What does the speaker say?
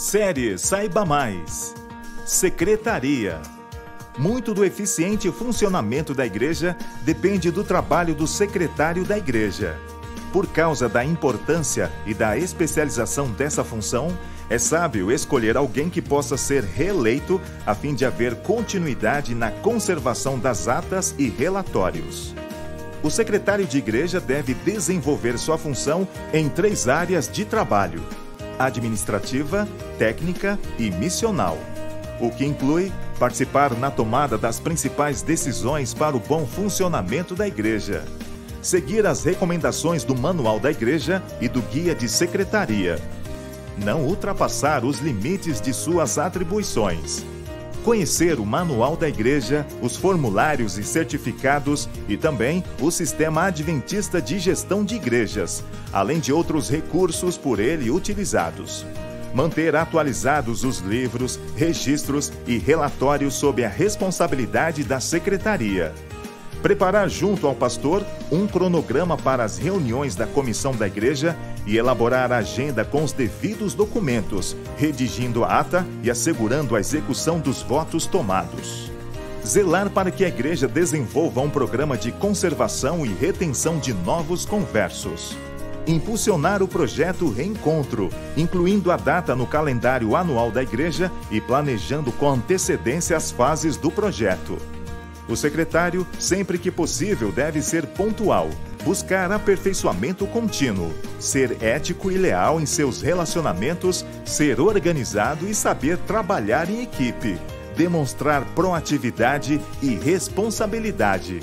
Série Saiba Mais. Secretaria. Muito do eficiente funcionamento da igreja depende do trabalho do secretário da igreja. Por causa da importância e da especialização dessa função, é sábio escolher alguém que possa ser reeleito a fim de haver continuidade na conservação das atas e relatórios. O secretário de igreja deve desenvolver sua função em três áreas de trabalho: administrativa, técnica e missional, o que inclui participar na tomada das principais decisões para o bom funcionamento da igreja, seguir as recomendações do Manual da Igreja e do Guia de Secretaria, não ultrapassar os limites de suas atribuições conhecer o manual da igreja, os formulários e certificados e também o sistema adventista de gestão de igrejas, além de outros recursos por ele utilizados. Manter atualizados os livros, registros e relatórios sob a responsabilidade da secretaria preparar junto ao pastor um cronograma para as reuniões da comissão da igreja e elaborar a agenda com os devidos documentos, redigindo a ata e assegurando a execução dos votos tomados. Zelar para que a igreja desenvolva um programa de conservação e retenção de novos conversos. Impulsionar o projeto Reencontro, incluindo a data no calendário anual da igreja e planejando com antecedência as fases do projeto o secretário, sempre que possível, deve ser pontual, buscar aperfeiçoamento contínuo, ser ético e leal em seus relacionamentos, ser organizado e saber trabalhar em equipe, demonstrar proatividade e responsabilidade